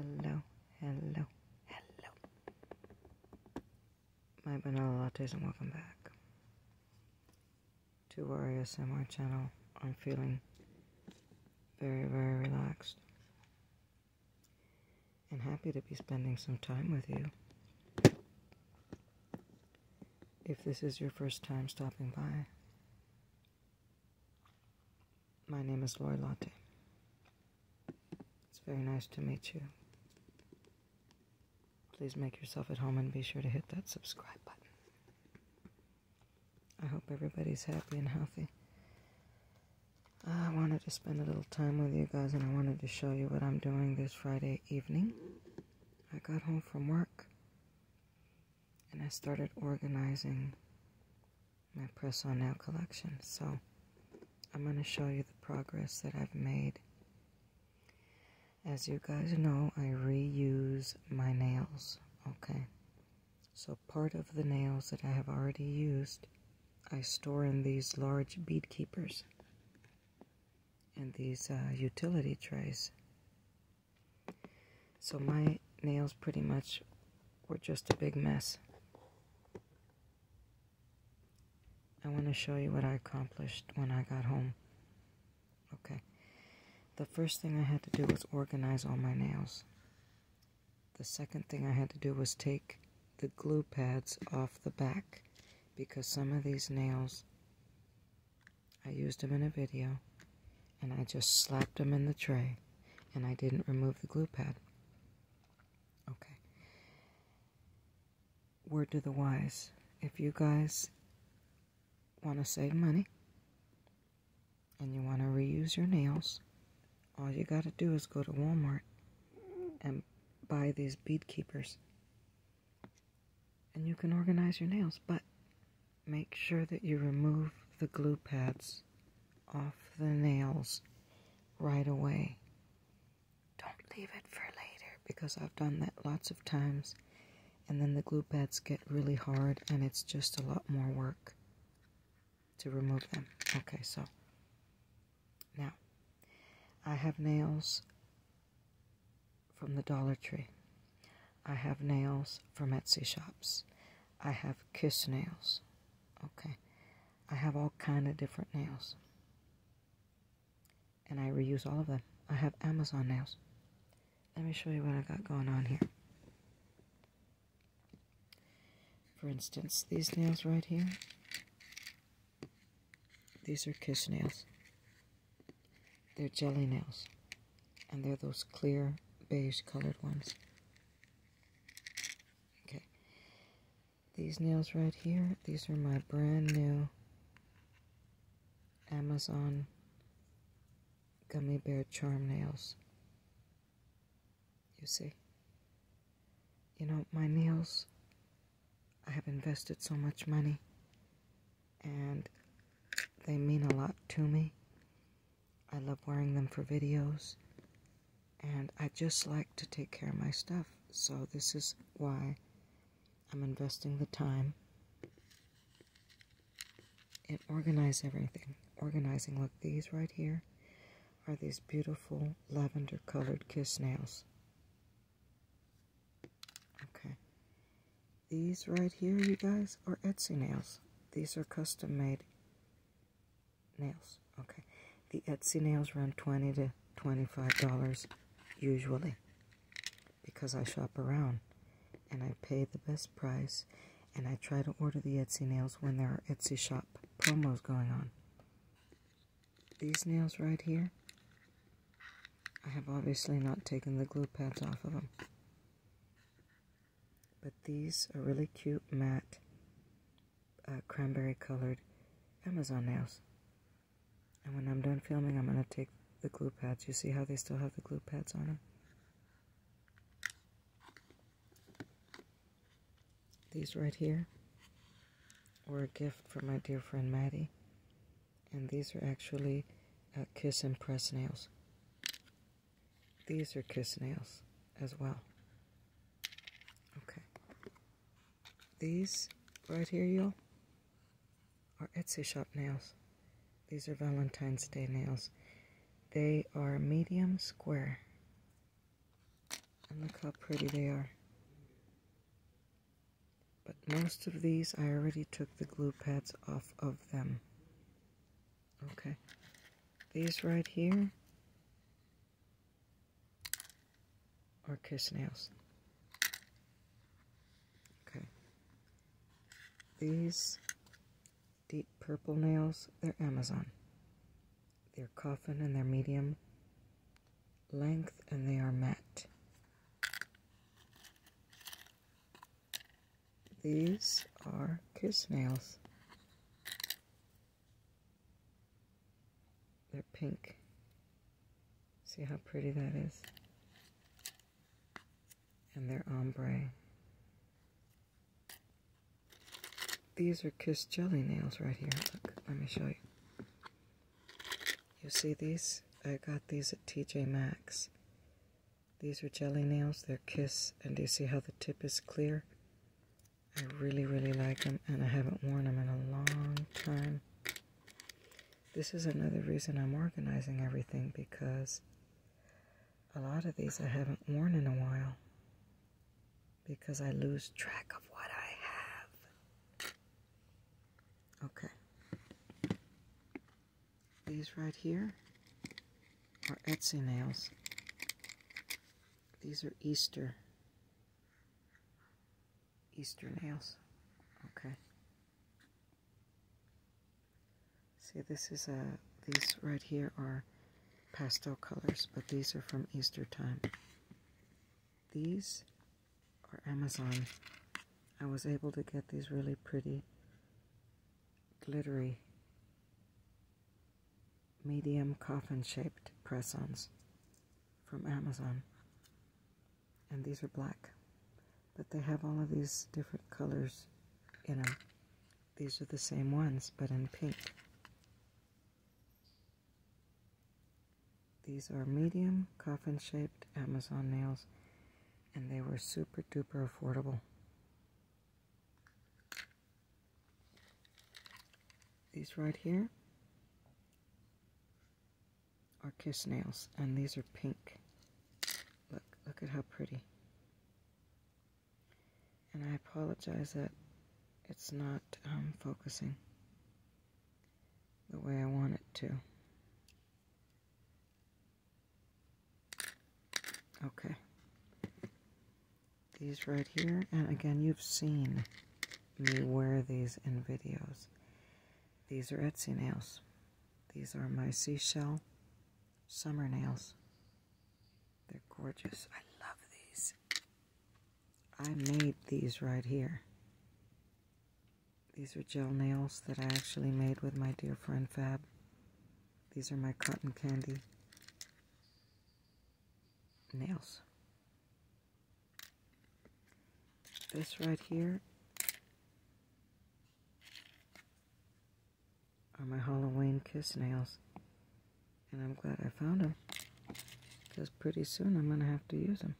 Hello, hello, hello. My vanilla lattes and welcome back to our ASMR channel. I'm feeling very, very relaxed and happy to be spending some time with you. If this is your first time stopping by, my name is Lorri Latte. It's very nice to meet you. Please make yourself at home and be sure to hit that subscribe button. I hope everybody's happy and healthy. I wanted to spend a little time with you guys and I wanted to show you what I'm doing this Friday evening. I got home from work and I started organizing my press on nail collection. So I'm going to show you the progress that I've made. As you guys know, I reuse my nails, okay? So part of the nails that I have already used, I store in these large bead keepers and these uh, utility trays. So my nails pretty much were just a big mess. I want to show you what I accomplished when I got home. The first thing I had to do was organize all my nails. The second thing I had to do was take the glue pads off the back because some of these nails, I used them in a video and I just slapped them in the tray and I didn't remove the glue pad. Okay. Word to the wise. If you guys want to save money and you want to reuse your nails, all you got to do is go to Walmart and buy these bead keepers. And you can organize your nails, but make sure that you remove the glue pads off the nails right away. Don't leave it for later because I've done that lots of times and then the glue pads get really hard and it's just a lot more work to remove them. Okay, so I have nails from the Dollar Tree. I have nails from Etsy shops. I have kiss nails. Okay. I have all kind of different nails. And I reuse all of them. I have Amazon nails. Let me show you what I got going on here. For instance, these nails right here. These are kiss nails. They're jelly nails. And they're those clear beige colored ones. Okay. These nails right here, these are my brand new Amazon Gummy Bear Charm nails. You see? You know, my nails, I have invested so much money and they mean a lot to me. I love wearing them for videos and I just like to take care of my stuff. So this is why I'm investing the time and organize everything. Organizing, look, these right here are these beautiful lavender colored kiss nails. Okay. These right here, you guys, are Etsy nails. These are custom made nails. Okay. The Etsy nails run 20 to $25 usually because I shop around and I pay the best price and I try to order the Etsy nails when there are Etsy shop promos going on. These nails right here, I have obviously not taken the glue pads off of them. But these are really cute matte uh, cranberry colored Amazon nails. And when I'm done filming, I'm going to take the glue pads. You see how they still have the glue pads on them? These right here were a gift from my dear friend Maddie. And these are actually uh, Kiss and Press nails. These are Kiss nails as well. Okay. These right here, y'all, are Etsy shop nails. These are Valentine's Day nails. They are medium square. And look how pretty they are. But most of these, I already took the glue pads off of them. Okay. These right here are kiss nails. Okay. These deep purple nails, they're Amazon. They're coffin and they're medium length and they are matte. These are kiss nails. They're pink. See how pretty that is? And they're ombre. These are Kiss Jelly nails right here. Look, let me show you. You see these? I got these at TJ Maxx. These are jelly nails. They're Kiss. And do you see how the tip is clear? I really, really like them. And I haven't worn them in a long time. This is another reason I'm organizing everything because a lot of these I haven't worn in a while because I lose track of what I have. Okay. These right here are Etsy nails. These are Easter. Easter nails. Okay. See, this is a, these right here are pastel colors, but these are from Easter time. These are Amazon. I was able to get these really pretty glittery medium coffin shaped press-ons from Amazon. And these are black. But they have all of these different colors in them. These are the same ones, but in pink. These are medium coffin shaped Amazon nails and they were super duper affordable. These right here are kiss nails and these are pink. Look, look at how pretty. And I apologize that it's not um, focusing the way I want it to. Okay. These right here, and again, you've seen me wear these in videos. These are Etsy nails. These are my seashell summer nails. They're gorgeous. I love these. I made these right here. These are gel nails that I actually made with my dear friend Fab. These are my cotton candy nails. This right here are my Halloween kiss nails. And I'm glad I found them. Because pretty soon I'm going to have to use them.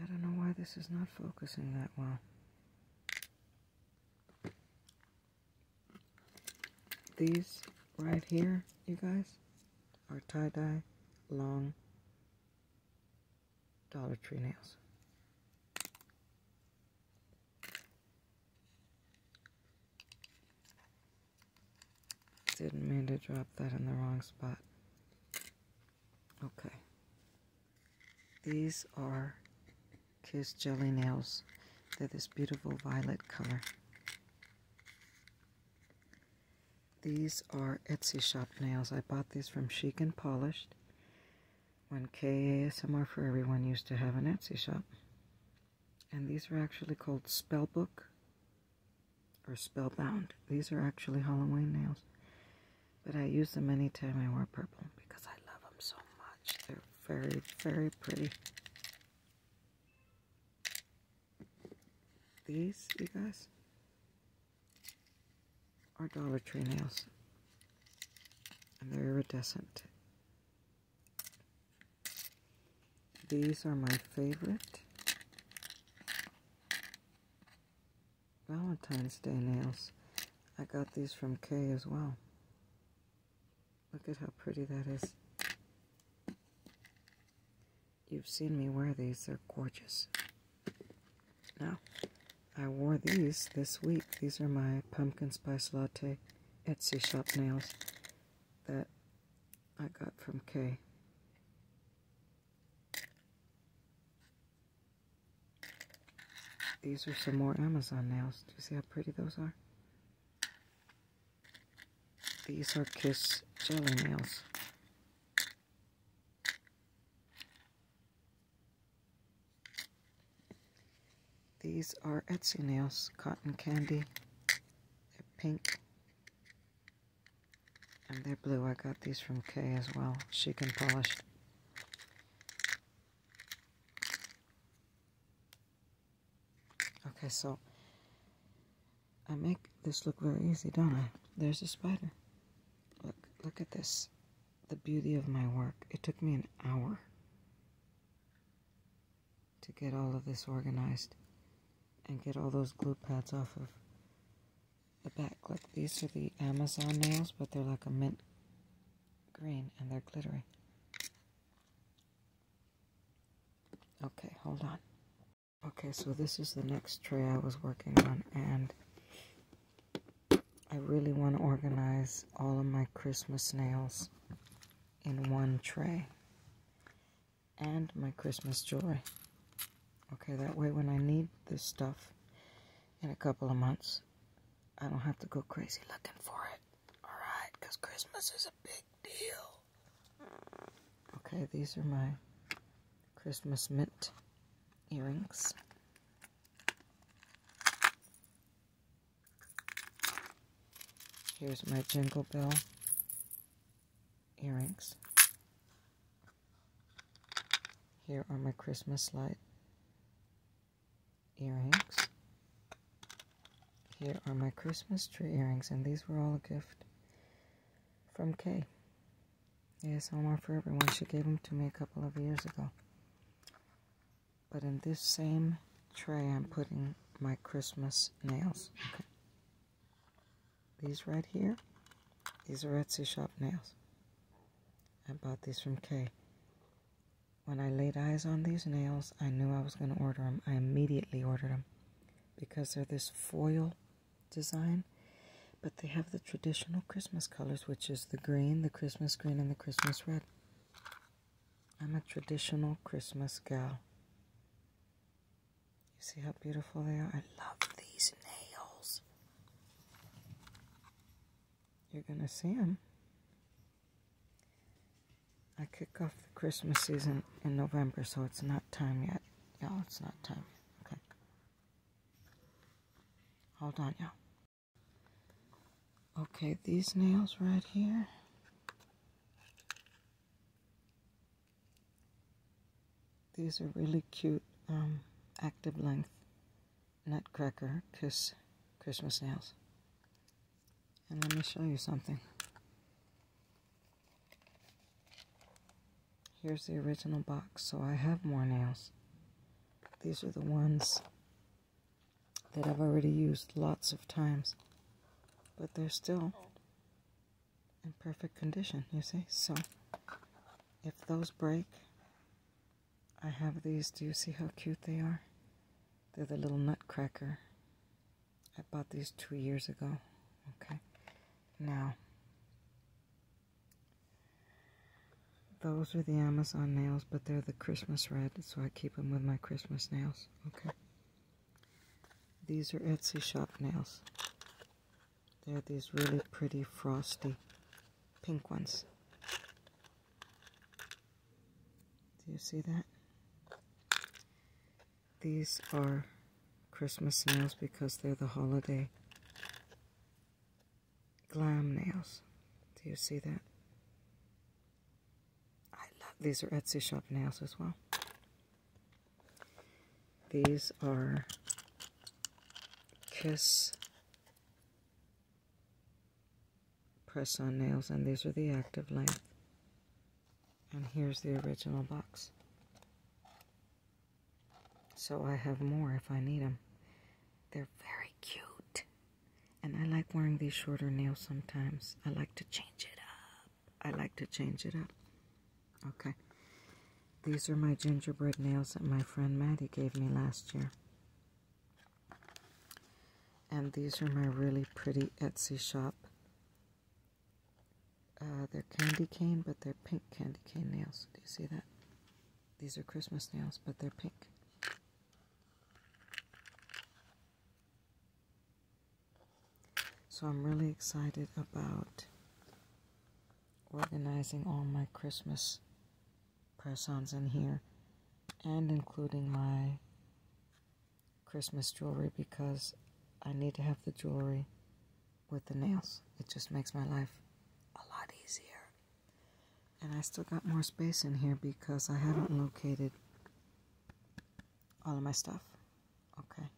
I don't know why this is not focusing that well. These right here, you guys, are tie-dye long Dollar Tree nails. Didn't mean to drop that in the wrong spot. Okay. These are Kiss Jelly Nails. They're this beautiful violet color. These are Etsy shop nails. I bought these from Chic and Polished when KASMR for Everyone used to have an Etsy shop. And these are actually called Spellbook or Spellbound. These are actually Halloween nails. But I use them anytime I wear purple because I love them so much. They're very, very pretty. These, you guys, are Dollar Tree nails. And they're iridescent. These are my favorite Valentine's Day nails. I got these from Kay as well. Look at how pretty that is. You've seen me wear these, they're gorgeous. Now, I wore these this week. These are my pumpkin spice latte Etsy shop nails that I got from Kay. These are some more Amazon nails. Do you see how pretty those are? These are Kiss Jelly Nails. These are Etsy nails, cotton candy. They're pink. And they're blue. I got these from Kay as well. Chic and Polished. Okay, so I make this look very easy, don't I? There's a spider. Look, at this. The beauty of my work. It took me an hour to get all of this organized and get all those glue pads off of the back. Look, these are the Amazon nails, but they're like a mint green and they're glittery. Okay, hold on. Okay, so this is the next tray I was working on, and I really want to organize all of my Christmas nails in one tray and my Christmas jewelry. Okay, that way when I need this stuff in a couple of months, I don't have to go crazy looking for it. Alright, because Christmas is a big deal. Okay, these are my Christmas mint earrings. Here's my Jingle Bell earrings. Here are my Christmas light earrings. Here are my Christmas tree earrings, and these were all a gift from Kay. ASMR for everyone. She gave them to me a couple of years ago. But in this same tray, I'm putting my Christmas nails. Okay. These right here, these are Etsy shop nails. I bought these from Kay. When I laid eyes on these nails, I knew I was going to order them. I immediately ordered them because they're this foil design, but they have the traditional Christmas colors, which is the green, the Christmas green, and the Christmas red. I'm a traditional Christmas gal. You see how beautiful they are? I love these nails. You're going to see them. I kick off the Christmas season in November, so it's not time yet. Y'all, it's not time. Okay. Hold on, y'all. Okay, these nails right here. These are really cute um, active length nutcracker kiss Christmas nails. And let me show you something. Here's the original box, so I have more nails. These are the ones that I've already used lots of times, but they're still in perfect condition, you see? So, if those break, I have these. Do you see how cute they are? They're the little nutcracker. I bought these two years ago. Okay. Now, those are the Amazon nails, but they're the Christmas red, so I keep them with my Christmas nails. Okay. These are Etsy shop nails. They're these really pretty frosty pink ones. Do you see that? These are Christmas nails because they're the holiday Do you see that? I love these are Etsy shop nails as well. These are Kiss press on nails and these are the active length. And here's the original box. So I have more if I need them. They're very. I like wearing these shorter nails sometimes. I like to change it up. I like to change it up. Okay. These are my gingerbread nails that my friend Maddie gave me last year. And these are my really pretty Etsy shop. Uh, they're candy cane, but they're pink candy cane nails. Do you see that? These are Christmas nails, but they're pink. So I'm really excited about organizing all my Christmas press-ons in here and including my Christmas jewelry because I need to have the jewelry with the nails. It just makes my life a lot easier. And I still got more space in here because I haven't located all of my stuff. Okay.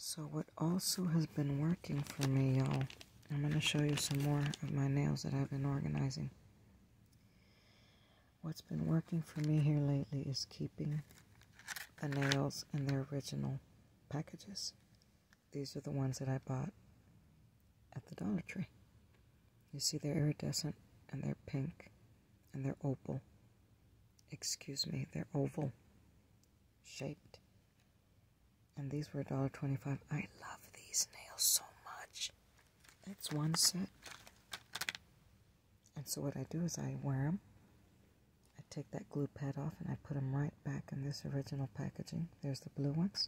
So what also has been working for me, y'all, I'm going to show you some more of my nails that I've been organizing. What's been working for me here lately is keeping the nails in their original packages. These are the ones that I bought at the Dollar Tree. You see they're iridescent and they're pink and they're opal. Excuse me, they're oval shaped. And these were $1.25. I love these nails so much. It's one set. And so what I do is I wear them. I take that glue pad off and I put them right back in this original packaging. There's the blue ones.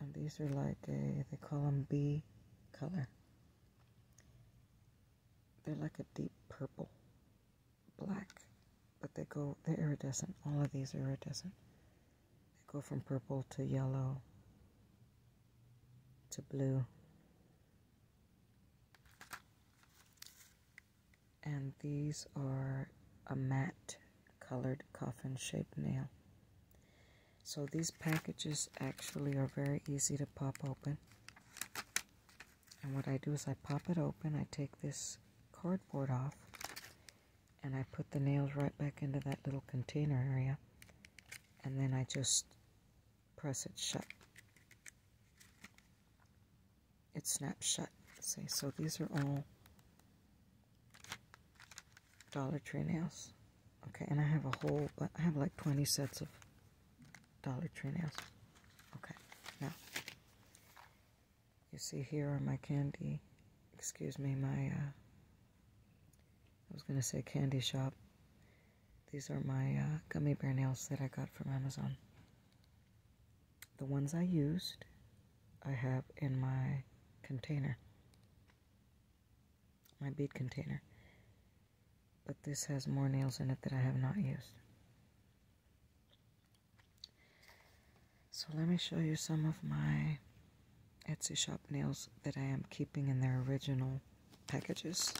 And these are like a, they call them B color. They're like a deep purple, black but they go, they're iridescent. All of these are iridescent. They go from purple to yellow to blue. And these are a matte colored coffin shaped nail. So these packages actually are very easy to pop open. And what I do is I pop it open, I take this cardboard off, and I put the nails right back into that little container area and then I just press it shut. It snaps shut. See, so these are all Dollar Tree nails. Okay, and I have a whole, I have like 20 sets of Dollar Tree nails. Okay, now, you see here are my candy, excuse me, my uh, was going to say candy shop. These are my uh, gummy bear nails that I got from Amazon. The ones I used, I have in my container, my bead container. But this has more nails in it that I have not used. So let me show you some of my Etsy shop nails that I am keeping in their original packages.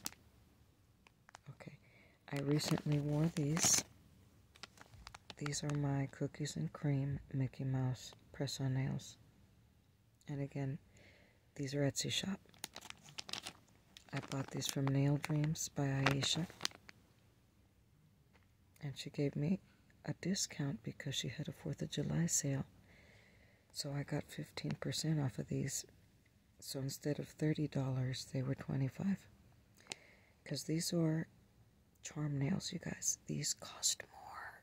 I recently wore these. These are my cookies and cream Mickey Mouse press-on nails. And again, these are Etsy shop. I bought these from Nail Dreamz by Aisha. And she gave me a discount because she had a 4th of July sale. So I got 15% off of these. So instead of $30, they were 25 Because these are charm nails, you guys. These cost more.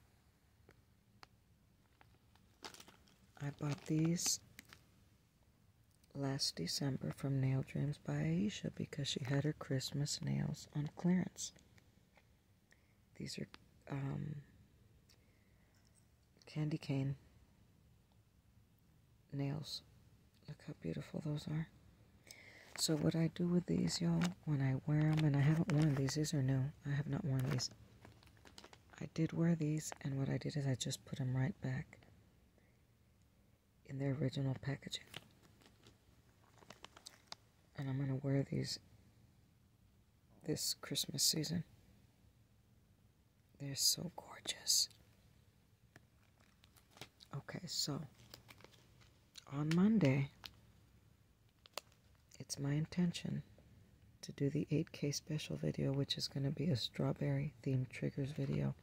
I bought these last December from Nail Dreamz by Aisha because she had her Christmas nails on clearance. These are um, candy cane nails. Look how beautiful those are. So what I do with these, y'all, when I wear them, and I haven't worn these, these are new. I have not worn these. I did wear these, and what I did is I just put them right back in their original packaging. And I'm going to wear these this Christmas season. They're so gorgeous. Okay, so on Monday, it's my intention to do the 8K special video, which is going to be a strawberry themed triggers video.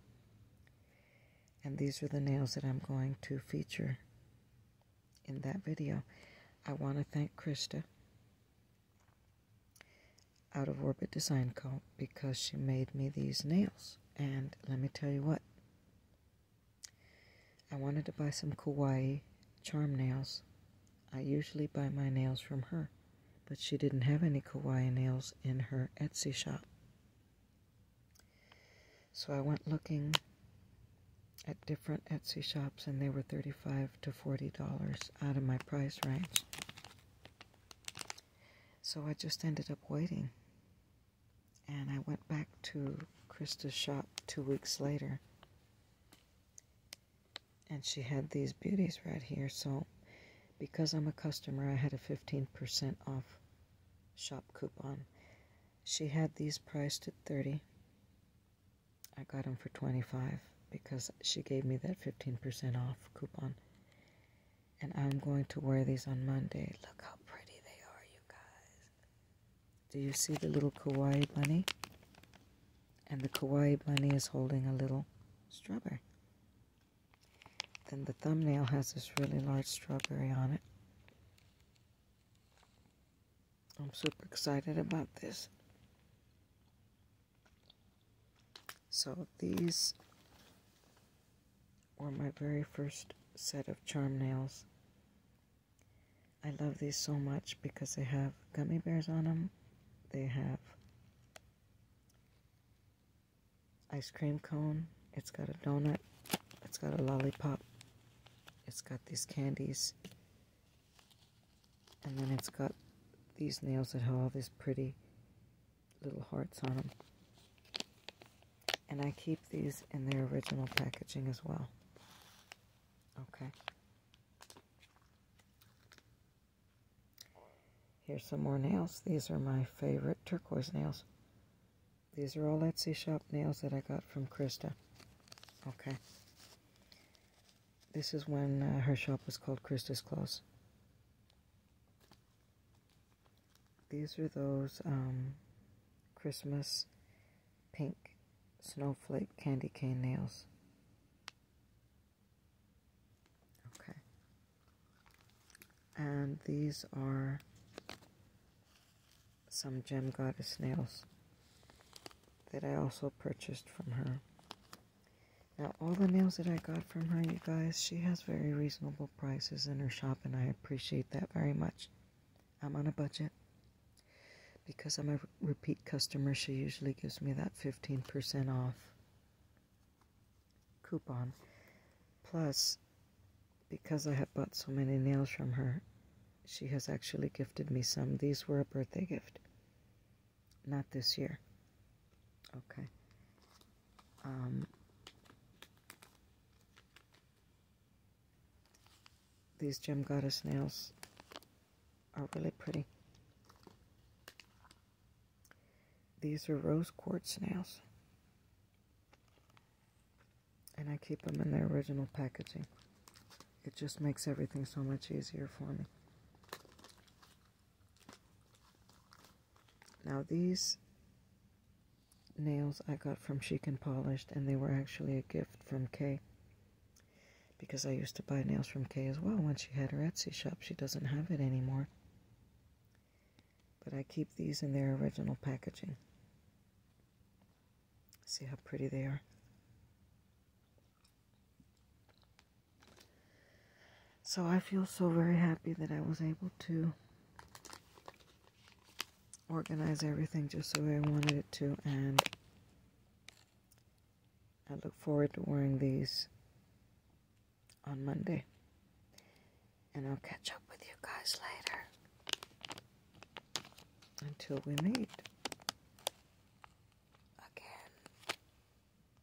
And these are the nails that I'm going to feature in that video. I want to thank Krista. Out of Orbit Design Co. because she made me these nails. And let me tell you what, I wanted to buy some kawaii charm nails. I usually buy my nails from her, but she didn't have any kawaii nails in her Etsy shop. So I went looking at different Etsy shops and they were 35 to $40 out of my price range. So I just ended up waiting. And I went back to Krista's shop two weeks later. And she had these beauties right here. So because I'm a customer, I had a 15% off shop coupon. She had these priced at 30. I got them for 25 because she gave me that 15% off coupon. And I'm going to wear these on Monday. Look how pretty they are, you guys. Do you see the little kawaii bunny? And the kawaii bunny is holding a little strawberry. Then the thumbnail has this really large strawberry on it. I'm super excited about this. So these were my very first set of charm nails. I love these so much because they have gummy bears on them. They have ice cream cone. It's got a donut. It's got a lollipop. It's got these candies. And then it's got these nails that have all these pretty little hearts on them. And I keep these in their original packaging as well. Okay. Here's some more nails. These are my favorite turquoise nails. These are all Etsy shop nails that I got from Krista. Okay. This is when uh, her shop was called Krista's Clothes. These are those um, Christmas pink snowflake candy cane nails. Okay. And these are some gem goddess nails that I also purchased from her. Now, all the nails that I got from her, you guys, she has very reasonable prices in her shop, and I appreciate that very much. I'm on a budget. Because I'm a repeat customer, she usually gives me that 15% off coupon. Plus, because I have bought so many nails from her, she has actually gifted me some. These were a birthday gift. Not this year. Okay. Um, these gem goddess nails are really pretty. These are rose quartz nails. And I keep them in their original packaging. It just makes everything so much easier for me. Now these nails I got from Chic and Polished and they were actually a gift from Kay. Because I used to buy nails from Kay as well when she had her Etsy shop. She doesn't have it anymore. But I keep these in their original packaging. See how pretty they are. So I feel so very happy that I was able to organize everything just the way I wanted it to and I look forward to wearing these on Monday. And I'll catch up with you guys later. Until we meet.